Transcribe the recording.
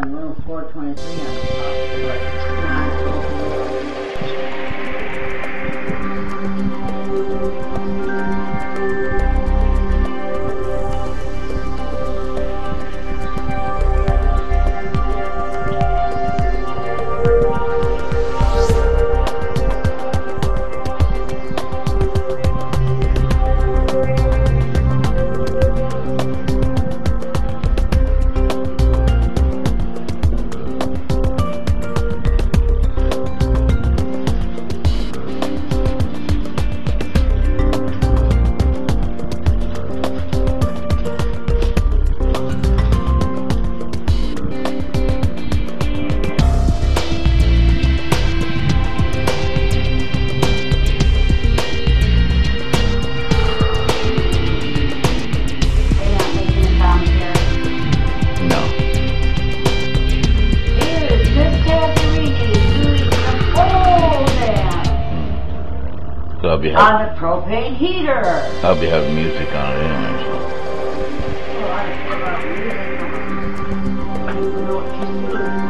on room 423 on the top floor. Be on the propane heater. I'll be having music on it anyway, so. Well,